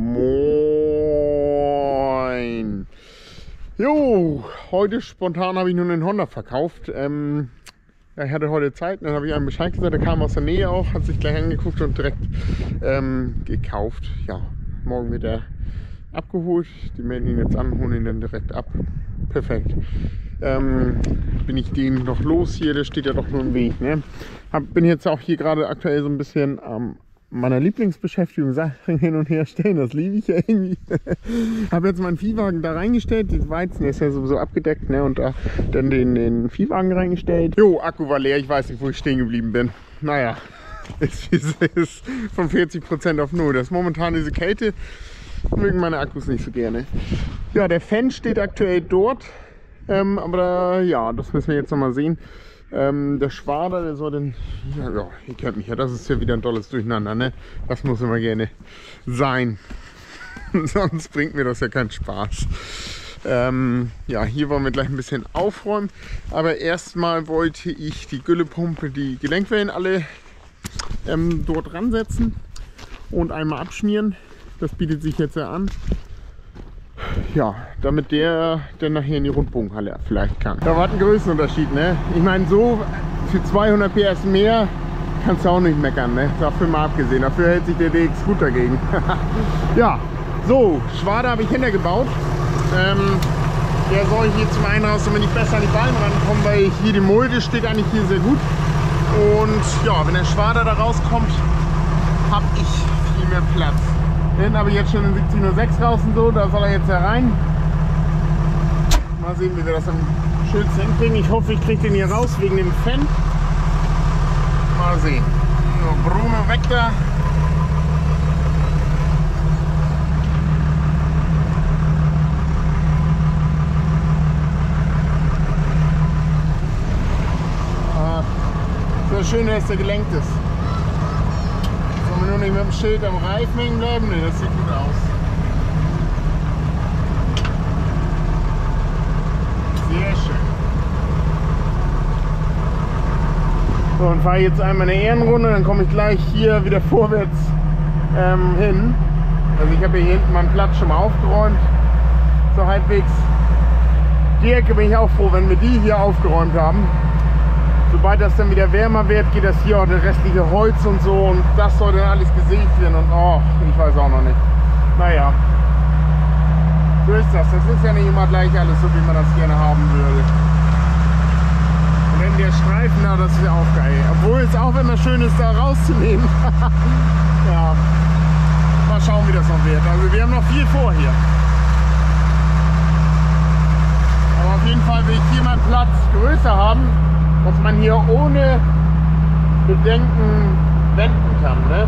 Moin. Jo, heute spontan habe ich nur einen Honda verkauft. Ähm, ja, ich hatte heute Zeit, dann habe ich einem Bescheid gesagt, der kam aus der Nähe auch, hat sich gleich angeguckt und direkt ähm, gekauft. Ja, morgen wird er abgeholt. Die melden ihn jetzt an, holen ihn dann direkt ab. Perfekt. Ähm, bin ich den noch los hier, der steht ja doch nur im Weg. Ne? Hab, bin jetzt auch hier gerade aktuell so ein bisschen am meiner Lieblingsbeschäftigung Sachen hin und her stellen. Das liebe ich ja irgendwie. habe jetzt meinen Viehwagen da reingestellt. Die Weizen ist ja sowieso abgedeckt. Ne? Und da dann den, den Viehwagen reingestellt. Jo, Akku war leer. Ich weiß nicht, wo ich stehen geblieben bin. Naja, ist, ist, ist von 40% auf null. Das ist momentan diese Kälte. Mögen meine Akkus nicht so gerne. Ja, der Fan steht aktuell dort. Ähm, aber da, ja, das müssen wir jetzt nochmal sehen. Ähm, der Schwader, der soll denn. Ja, ja, ihr kennt mich ja, das ist ja wieder ein tolles Durcheinander, ne? Das muss immer gerne sein. Sonst bringt mir das ja keinen Spaß. Ähm, ja, hier wollen wir gleich ein bisschen aufräumen. Aber erstmal wollte ich die Güllepumpe, die Gelenkwellen alle ähm, dort ransetzen und einmal abschmieren. Das bietet sich jetzt ja an ja, damit der dann nachher in die Rundbogenhalle vielleicht kann. Da war ein Größenunterschied, ne? Ich meine, so für 200 PS mehr kannst du auch nicht meckern, ne? Dafür mal abgesehen. Dafür hält sich der DX gut dagegen. ja, so, Schwade habe ich hintergebaut. Ähm, der soll hier zum einen raus, damit ich besser an die Ballen rankomme, weil hier die Mulde steht eigentlich hier sehr gut. Und ja, wenn der Schwader da rauskommt, habe ich viel mehr Platz. Den habe ich jetzt schon in 17.06 raus und so, da soll er jetzt herein. Mal sehen, wie wir das am schönsten hinkriegen. Ich hoffe, ich kriege den hier raus wegen dem Fan. Mal sehen. So, Bruno weg da. Ah, so schön, dass der gelenkt ist mit dem Schild am Reifen hängen bleiben. Ne, das sieht gut aus. Sehr schön. So, und fahre jetzt einmal eine Ehrenrunde, dann komme ich gleich hier wieder vorwärts ähm, hin. Also ich habe hier hinten meinen Platz schon mal aufgeräumt. So halbwegs. Die Ecke bin ich auch froh, wenn wir die hier aufgeräumt haben sobald das dann wieder wärmer wird, geht das hier auch das restliche Holz und so und das soll dann alles gesägt werden und oh, ich weiß auch noch nicht. Naja, so ist das. Das ist ja nicht immer gleich alles so, wie man das gerne haben würde. Und dann der Streifen, na, das ist ja auch geil. Obwohl es auch immer schön ist, da rauszunehmen. ja, mal schauen, wie das noch wird. Also wir haben noch viel vor hier. Aber auf jeden Fall will ich hier meinen Platz größer haben dass man hier ohne Bedenken wenden kann. Ne?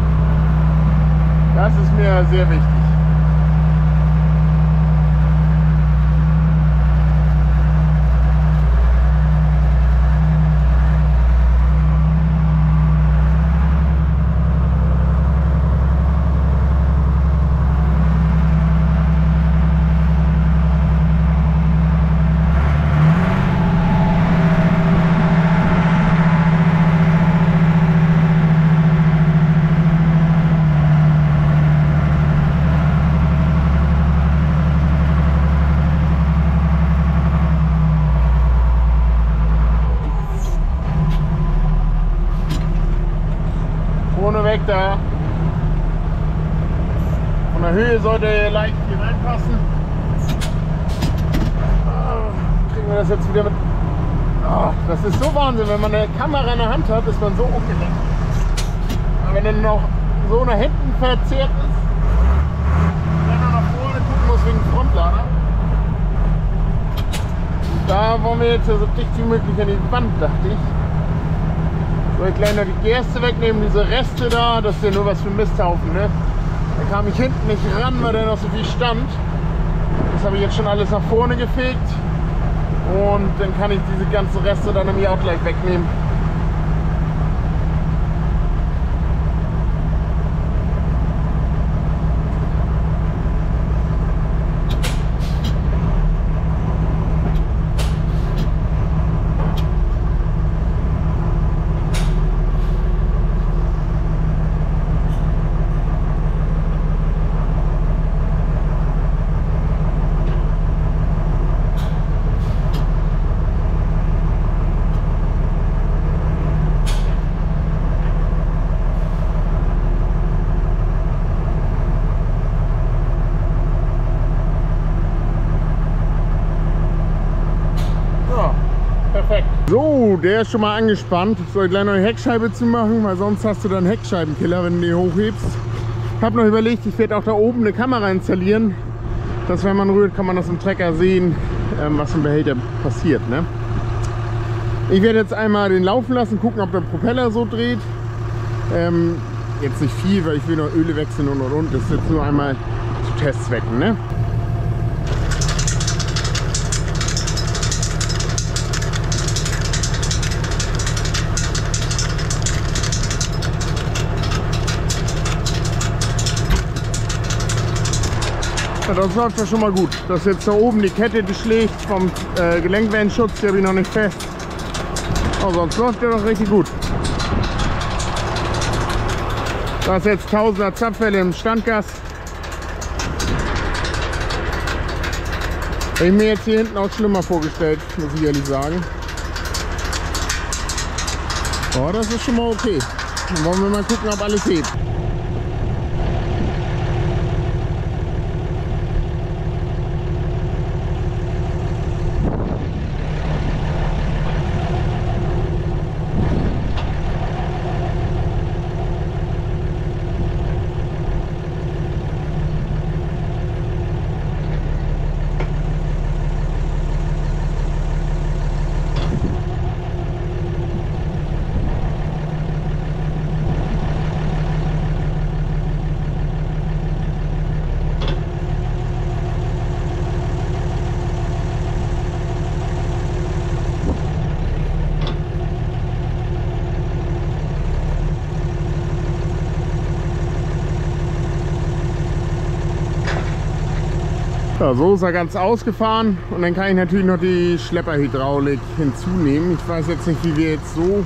Das ist mir sehr wichtig. Weg da. Von der Höhe sollte leicht hier reinpassen. Ah, kriegen wir das jetzt wieder mit. Oh, das ist so Wahnsinn, wenn man eine Kamera in der Hand hat, ist man so ungelenkt. Aber wenn dann noch so nach hinten verzerrt ist, wenn man nach vorne gucken muss wegen Frontlader. da wollen wir jetzt so dicht wie möglich an die Wand, dachte ich. Soll ich gleich noch die Gerste wegnehmen, diese Reste da, das ist ja nur was für Misthaufen, ne? Da kam ich hinten nicht ran, weil da noch so viel stand. Das habe ich jetzt schon alles nach vorne gefegt. Und dann kann ich diese ganzen Reste dann nämlich auch gleich wegnehmen. Der ist schon mal angespannt. Soll ich gleich noch eine Heckscheibe zu machen, weil sonst hast du dann Heckscheibenkiller, wenn du die hochhebst. Ich habe noch überlegt, ich werde auch da oben eine Kamera installieren, dass wenn man rührt, kann man das im Trecker sehen, ähm, was im Behälter passiert. Ne? Ich werde jetzt einmal den laufen lassen, gucken, ob der Propeller so dreht. Ähm, jetzt nicht viel, weil ich will noch Öle wechseln und und und. Das ist jetzt nur einmal zu Testzwecken. Ne? Ja, das läuft ja schon mal gut. Dass jetzt da oben die Kette, die schlägt vom äh, Gelenkwellenschutz, habe ich noch nicht fest. Aber sonst läuft der doch richtig gut. Da ist jetzt 1000er Zapfwelle im Standgas. Hätte ich mir jetzt hier hinten auch schlimmer vorgestellt, muss ich ehrlich sagen. Oh, das ist schon mal okay. Dann wollen wir mal gucken, ob alles hebt. So ist er ganz ausgefahren und dann kann ich natürlich noch die Schlepperhydraulik hinzunehmen. Ich weiß jetzt nicht, wie wir jetzt so,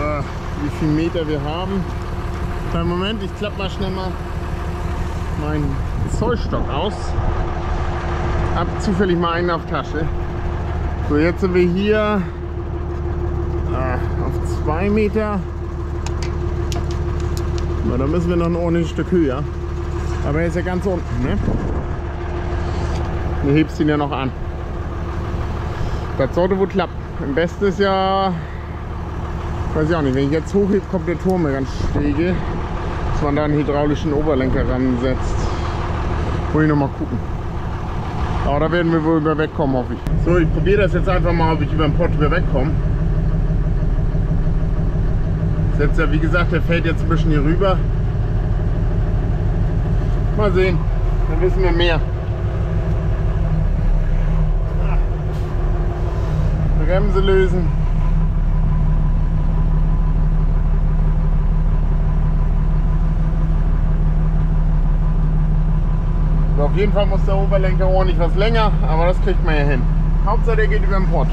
äh, wie viel Meter wir haben. Kleinen Moment, ich klappe mal schnell mal meinen Zollstock aus. Hab zufällig mal einen auf Tasche. So, jetzt sind wir hier äh, auf zwei Meter. Na, da müssen wir noch ein ordentliches Stück höher. Aber er ist ja ganz unten, ne? Du hebst ihn ja noch an. Das sollte wohl klappen. Am besten ist ja, weiß ich auch nicht, wenn ich jetzt hochhebe, kommt der Turm ganz schräge, dass man da einen hydraulischen Oberlenker ransetzt. Muss ich noch mal gucken. Aber da werden wir wohl über wegkommen, hoffe ich. So, ich probiere das jetzt einfach mal, ob ich über den Pott über wegkomme. Jetzt ja, wie gesagt, der fällt jetzt ein bisschen hier rüber. Mal sehen, dann wissen wir mehr. Bremse lösen. So, auf jeden Fall muss der Oberlenker ordentlich was länger, aber das kriegt man ja hin. Hauptsache der geht über den Pott.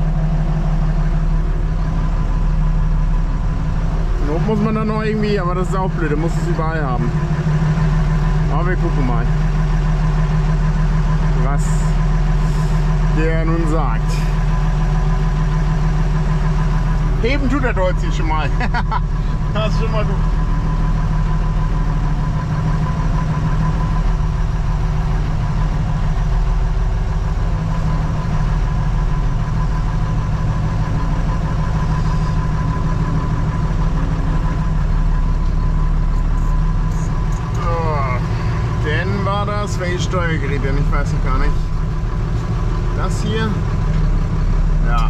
Not muss man dann noch irgendwie, aber das ist auch blöd, der muss es überall haben. Aber wir gucken mal, was der nun sagt. Heben tut er deutlich schon mal. das ist schon mal gut. Denn war das, welches Steuergerät denn? Ich weiß es gar nicht. Das hier? Ja.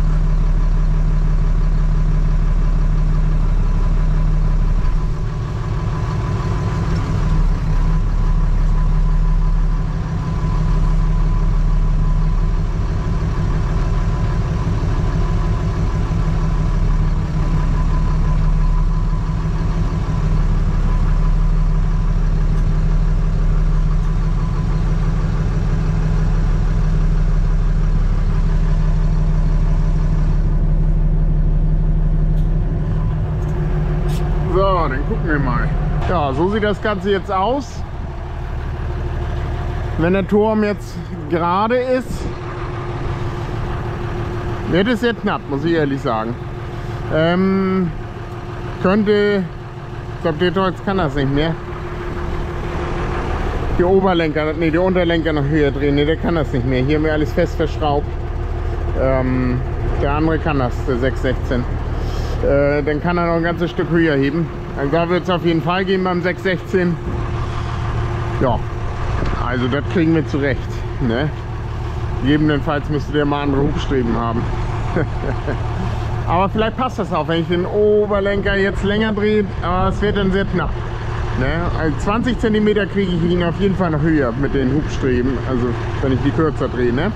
So, dann gucken wir mal. Ja, so sieht das Ganze jetzt aus. Wenn der Turm jetzt gerade ist, wird es jetzt knapp, muss ich ehrlich sagen. Ähm, könnte, ich glaube, der Deutsch kann das nicht mehr. Die Oberlenker, nee, die Unterlenker noch höher drehen, nee, der kann das nicht mehr. Hier haben wir alles fest verschraubt. Ähm, Der andere kann das, der 616. Äh, dann kann er noch ein ganzes Stück höher heben. Also da wird es auf jeden Fall gehen beim 616. Ja, also das kriegen wir zurecht. Ne? Gegebenenfalls müsste der mal andere Hubstreben haben. aber vielleicht passt das auch, wenn ich den Oberlenker jetzt länger drehe. Aber es wird dann sehr knapp. Ne? Also 20 cm kriege ich ihn auf jeden Fall noch höher mit den Hubstreben. Also wenn ich die kürzer drehe. Ne?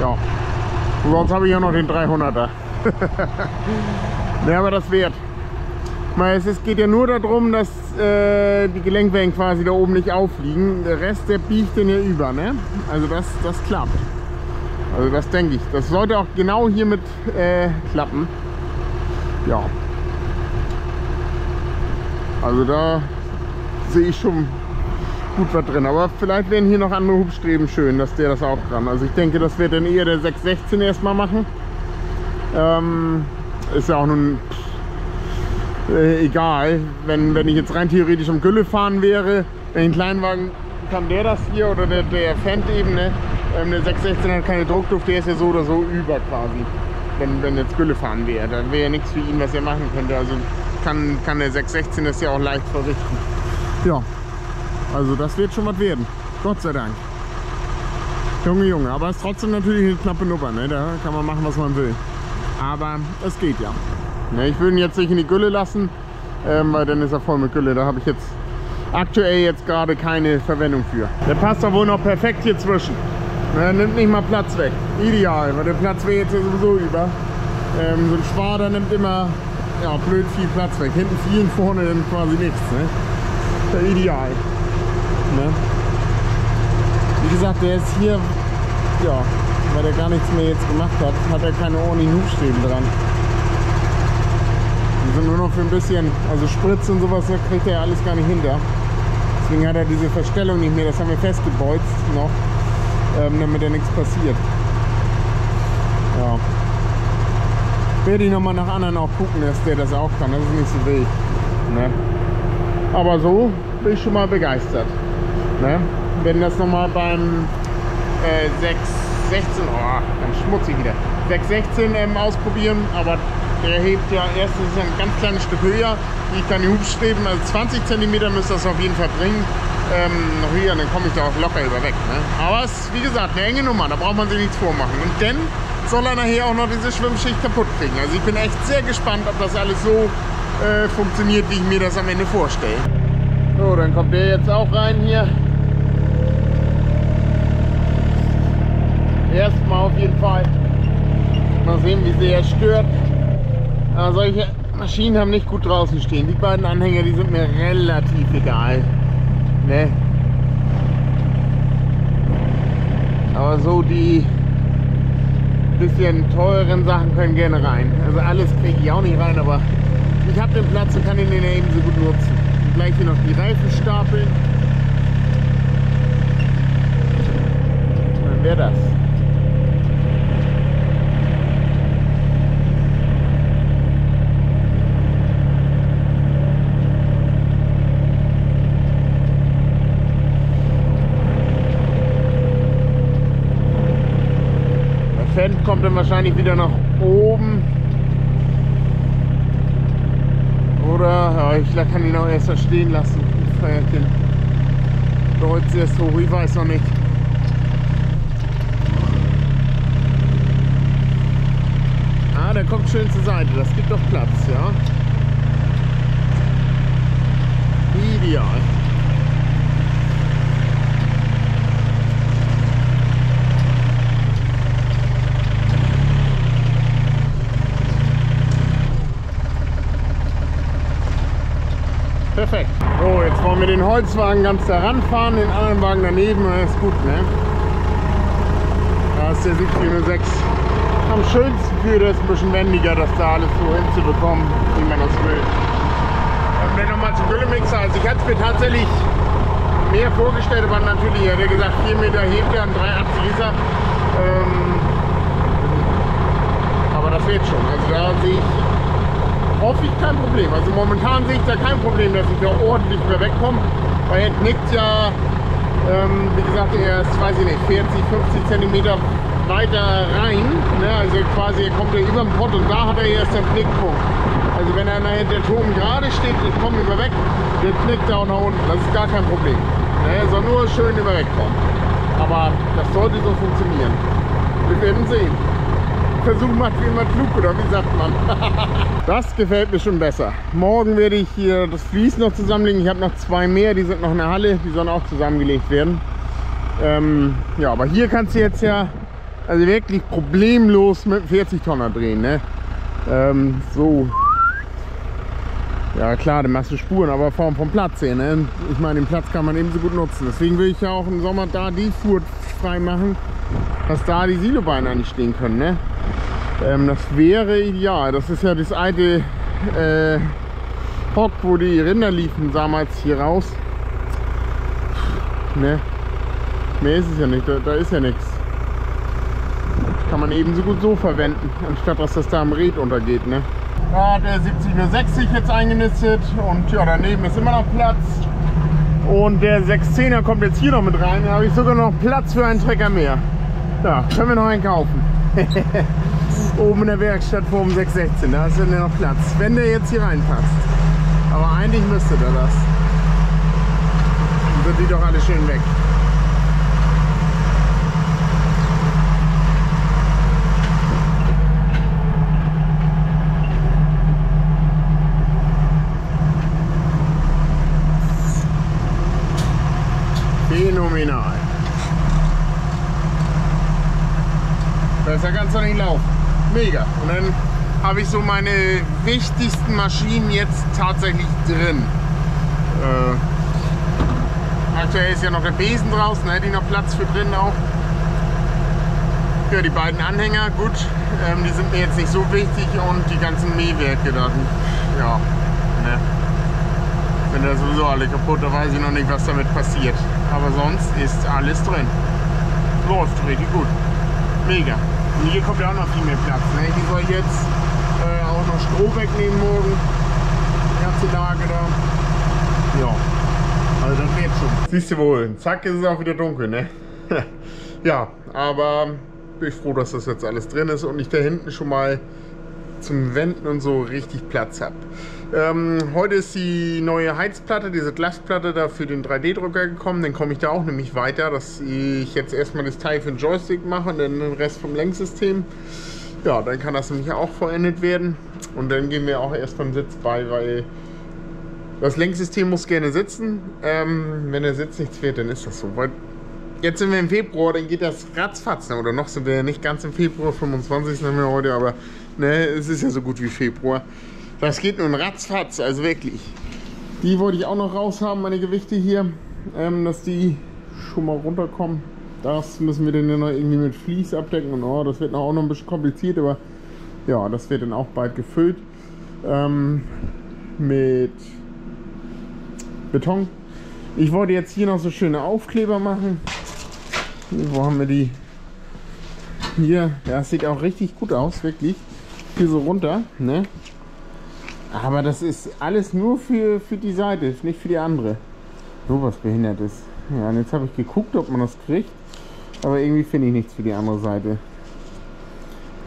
Ja. Sonst habe ich ja noch den 300er. ja, aber das wert. Weil es geht ja nur darum, dass äh, die Gelenkwellen quasi da oben nicht aufliegen. Der Rest, der biegt den ja über. Ne? Also das, das klappt. Also das denke ich. Das sollte auch genau hiermit äh, klappen. Ja. Also da sehe ich schon gut was drin. Aber vielleicht werden hier noch andere Hubstreben schön, dass der das auch dran. Also ich denke, das wird dann eher der 616 erstmal machen. Ähm, ist ja auch nun äh, egal. Wenn, wenn ich jetzt rein theoretisch um Gülle fahren wäre, wenn ich einen Kleinwagen kann der das hier oder der, der Fendt eben, ne? Ähm, der 616 hat keine Druckluft, der ist ja so oder so über quasi. Wenn, wenn jetzt Gülle fahren wäre, dann wäre ja nichts für ihn, was er machen könnte. Also kann, kann der 616 das ja auch leicht verrichten. Ja, also das wird schon was werden. Gott sei Dank. Junge, Junge, aber es ist trotzdem natürlich eine knappe Nummer, ne? Da kann man machen, was man will. Aber es geht ja. Ne, ich würde ihn jetzt nicht in die Gülle lassen, ähm, weil dann ist er voll mit Gülle. Da habe ich jetzt aktuell jetzt gerade keine Verwendung für. Der passt doch wohl noch perfekt hier zwischen. Er nimmt nicht mal Platz weg. Ideal, weil der Platz wäre jetzt sowieso über. Ähm, so ein Schwader nimmt immer ja, blöd viel Platz weg. Hinten viel und vorne dann quasi nichts. Ne? Ja, ideal. Ne? Wie gesagt, der ist hier, ja, weil der gar nichts mehr jetzt gemacht hat, hat er keine ordentlichen Hubstreben dran. Sind nur noch für ein bisschen, also Spritz und sowas, da kriegt er ja alles gar nicht hinter. Deswegen hat er diese Verstellung nicht mehr, das haben wir festgebolzt noch, ähm, damit ja nichts passiert. Ja. Werde ich nochmal nach anderen auch gucken, dass der das auch kann, das ist nicht so wild. Ne? Aber so bin ich schon mal begeistert. Ne? Wenn das nochmal beim äh, 616, oh, ganz schmutzig wieder, 616 ähm, ausprobieren, aber der hebt ja erstens ein ganz kleines Stück höher. Ich kann die Hubstreben, also 20 cm müsste das auf jeden Fall bringen. Ähm, noch höher, dann komme ich da auch locker über weg. Ne? Aber es ist wie gesagt eine enge Nummer, da braucht man sich nichts vormachen. Und dann soll er nachher auch noch diese Schwimmschicht kaputt kriegen. Also ich bin echt sehr gespannt, ob das alles so äh, funktioniert, wie ich mir das am Ende vorstelle. So, dann kommt der jetzt auch rein hier. Erstmal auf jeden Fall. Mal sehen, wie sehr er stört. Aber solche Maschinen haben nicht gut draußen stehen. Die beiden Anhänger, die sind mir relativ egal. Ne? Aber so die bisschen teureren Sachen können gerne rein. Also alles kriege ich auch nicht rein, aber ich habe den Platz und kann ihn den eben so gut nutzen. Und gleich hier noch die Reifen stapeln. Dann wäre das. Kommt dann wahrscheinlich wieder nach oben. Oder, ja, ich kann ihn auch erst stehen lassen. Feiert den Kreuz erst hoch, ich weiß noch nicht. Ah, der kommt schön zur Seite, das gibt doch Platz, ja. Ideal. Perfekt. So, jetzt Holzwagen ganz da ranfahren, den anderen Wagen daneben, das ist gut, ne? Da ist der 706 am schönsten für, ist ein bisschen wendiger, das da alles so hinzubekommen, wie man das will. Und dann nochmal zum Güllemixer, also ich hatte es mir tatsächlich mehr vorgestellt, aber natürlich, er hat gesagt, 4 Meter hebt er und 380 Liter. Ähm, aber das wird schon, also da sehe ich hoffe ich kein Problem. Also momentan sehe ich da kein Problem, dass ich da ordentlich wieder wegkomme. Weil er knickt ja, ähm, wie gesagt, er ist, weiß ich nicht, 40, 50 cm weiter rein. Ne? Also quasi er kommt er über den Pott und da hat er erst den Knickpunkt. Also wenn er nachher der Turm gerade steht, ich komme über weg, der knickt auch nach unten. Das ist gar kein Problem. Ne? Er soll nur schön über weg kommen. Aber das sollte so funktionieren. Wir werden sehen. Versuch macht wie immer klug, oder wie sagt man? das gefällt mir schon besser. Morgen werde ich hier das Vlies noch zusammenlegen. Ich habe noch zwei mehr, die sind noch in der Halle. Die sollen auch zusammengelegt werden. Ähm, ja, aber hier kannst du jetzt ja also wirklich problemlos mit 40 Tonner drehen. Ne? Ähm, so. Ja klar, dann machst du Spuren, aber vom, vom Platz her. Ne? Ich meine, den Platz kann man ebenso gut nutzen. Deswegen will ich ja auch im Sommer da die Fuhr frei machen, dass da die Silobeine eigentlich stehen können. Ne? Ähm, das wäre ideal. Das ist ja das alte äh, Hock, wo die Rinder liefen damals hier raus. Ne? Mehr ist es ja nicht, da, da ist ja nichts. Kann man ebenso gut so verwenden, anstatt dass das da am Red untergeht. Ne? Hat der 7060 jetzt eingenistet und ja, daneben ist immer noch Platz. Und der 610er kommt jetzt hier noch mit rein. Da habe ich sogar noch Platz für einen Trecker mehr. Ja, können wir noch einen kaufen. Oben in der Werkstatt vor dem 616, da ist ja noch Platz, wenn der jetzt hier reinpasst. Aber eigentlich müsste der das. Dann sind die doch alle schön weg. Phänomenal. Besser kann es doch nicht laufen. Mega. Und dann habe ich so meine wichtigsten Maschinen jetzt tatsächlich drin. Äh, aktuell ist ja noch der Besen draußen, da hätte ich noch Platz für drin auch. Ja, die beiden Anhänger, gut, ähm, die sind mir jetzt nicht so wichtig und die ganzen Mähwerke da, ja, ne. Sind ja sowieso alle kaputt, da weiß ich noch nicht, was damit passiert. Aber sonst ist alles drin. Läuft richtig gut. Mega. Und hier kommt ja auch noch viel mehr Platz. Ne? Die soll jetzt äh, auch noch Stroh wegnehmen morgen. Die ganze Lage da. Ja. Also das wird schon. Siehst du wohl, zack ist es auch wieder dunkel, ne? ja, aber bin ich froh, dass das jetzt alles drin ist und ich da hinten schon mal zum Wenden und so richtig Platz habe. Ähm, heute ist die neue Heizplatte, diese Glasplatte da für den 3D-Drucker gekommen. Dann komme ich da auch nämlich weiter, dass ich jetzt erstmal das Teil für den Joystick mache und dann den Rest vom Lenksystem. Ja, dann kann das nämlich auch vollendet werden. Und dann gehen wir auch erst beim Sitz bei, weil das Lenksystem muss gerne sitzen. Ähm, wenn der Sitz nichts wird, dann ist das so. Weil jetzt sind wir im Februar, dann geht das ratzfatz. Oder noch sind wir ja nicht ganz im Februar, 25. haben wir heute, aber ne, es ist ja so gut wie Februar. Das geht nun ratzfatz, also wirklich. Die wollte ich auch noch raus haben, meine Gewichte hier, ähm, dass die schon mal runterkommen. Das müssen wir dann ja noch irgendwie mit Vlies abdecken und oh, das wird noch auch noch ein bisschen kompliziert, aber ja, das wird dann auch bald gefüllt ähm, mit Beton. Ich wollte jetzt hier noch so schöne Aufkleber machen. Wo haben wir die? Hier, ja, das sieht auch richtig gut aus, wirklich. Hier so runter, ne? Aber das ist alles nur für, für die Seite, nicht für die andere. So was Behindertes. Ja, und jetzt habe ich geguckt, ob man das kriegt. Aber irgendwie finde ich nichts für die andere Seite.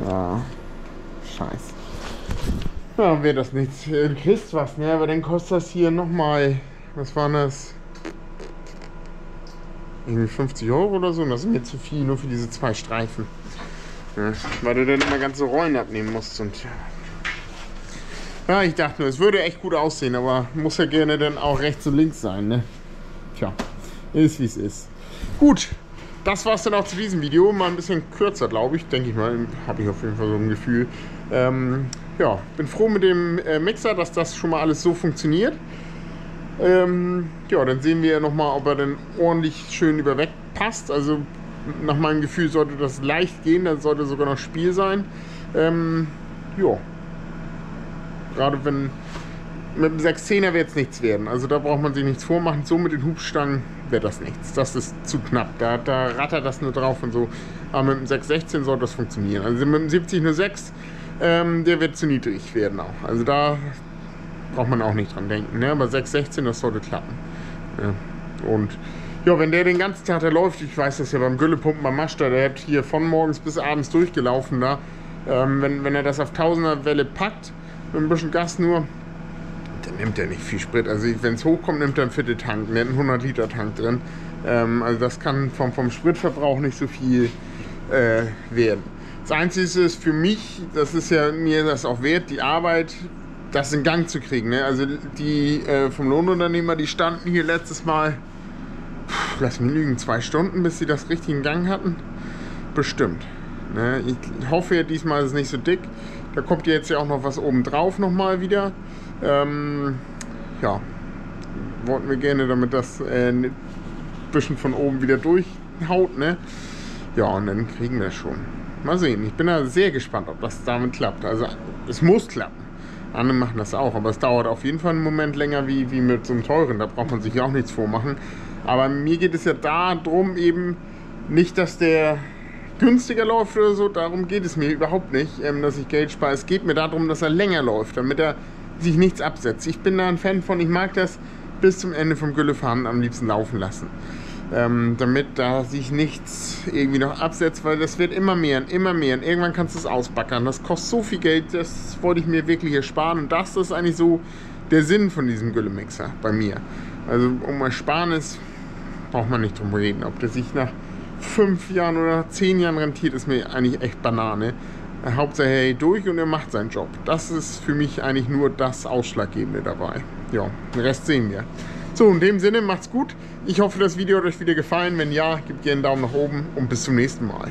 Ja, scheiße. Ja, wäre das nichts. Du kriegst was, ne? Aber dann kostet das hier nochmal, was war das? Irgendwie 50 Euro oder so. Und das ist mir zu viel, nur für diese zwei Streifen. Ja, weil du dann immer ganze Rollen abnehmen musst und ja, ich dachte nur, es würde echt gut aussehen, aber muss ja gerne dann auch rechts und links sein, ne? Tja, ist wie es ist. Gut, das war es dann auch zu diesem Video. Mal ein bisschen kürzer, glaube ich. Denke ich mal, habe ich auf jeden Fall so ein Gefühl. Ähm, ja, bin froh mit dem äh, Mixer, dass das schon mal alles so funktioniert. Ähm, ja, dann sehen wir nochmal, ob er dann ordentlich schön überweg passt. Also nach meinem Gefühl sollte das leicht gehen, dann sollte sogar noch Spiel sein. Ähm, ja, Gerade wenn mit dem 610er wird es nichts werden. Also da braucht man sich nichts vormachen. So mit den Hubstangen wäre das nichts. Das ist zu knapp. Da, da rattert das nur drauf und so. Aber mit dem 616 soll das funktionieren. Also mit dem 7006, ähm, der wird zu niedrig werden auch. Also da braucht man auch nicht dran denken. Ne? Aber 616, das sollte klappen. Ja. Und Ja, wenn der den ganzen Tag da läuft, ich weiß das ja beim Güllepumpen beim Master, der hat hier von morgens bis abends durchgelaufen da. Ähm, wenn, wenn er das auf Tausender Welle packt, mit ein bisschen Gas nur, dann nimmt er nicht viel Sprit. Also wenn es hochkommt, nimmt er einen Viertel Tank, der hat einen 100 Liter Tank drin. Ähm, also das kann vom, vom Spritverbrauch nicht so viel äh, werden. Das Einzige ist für mich, das ist ja mir das auch wert, die Arbeit, das in Gang zu kriegen. Ne? Also die äh, vom Lohnunternehmer, die standen hier letztes Mal, pff, lass mich lügen, zwei Stunden, bis sie das richtig in Gang hatten. Bestimmt. Ne? Ich hoffe ja, diesmal ist es nicht so dick. Da kommt jetzt ja auch noch was oben drauf nochmal wieder. Ähm, ja, wollten wir gerne, damit das äh, ein bisschen von oben wieder durchhaut. Ne? Ja, und dann kriegen wir schon. Mal sehen. Ich bin da sehr gespannt, ob das damit klappt. Also es muss klappen. Andere machen das auch, aber es dauert auf jeden Fall einen Moment länger wie, wie mit so einem teuren. Da braucht man sich ja auch nichts vormachen. Aber mir geht es ja darum eben nicht, dass der günstiger läuft oder so. Darum geht es mir überhaupt nicht, ähm, dass ich Geld spare. Es geht mir darum, dass er länger läuft, damit er sich nichts absetzt. Ich bin da ein Fan von, ich mag das bis zum Ende vom Güllefahren am liebsten laufen lassen ähm, damit da sich nichts irgendwie noch absetzt, weil das wird immer mehr und immer mehr und irgendwann kannst du es ausbackern. Das kostet so viel Geld, das wollte ich mir wirklich ersparen und das ist eigentlich so der Sinn von diesem Güllemixer bei mir. Also um Ersparnis braucht man nicht drum reden. Ob der sich nach fünf Jahren oder zehn Jahren rentiert, ist mir eigentlich echt Banane. Hauptsache er hält durch und er macht seinen Job. Das ist für mich eigentlich nur das Ausschlaggebende dabei. Ja, den Rest sehen wir. So, in dem Sinne, macht's gut. Ich hoffe, das Video hat euch wieder gefallen. Wenn ja, gebt gerne einen Daumen nach oben und bis zum nächsten Mal.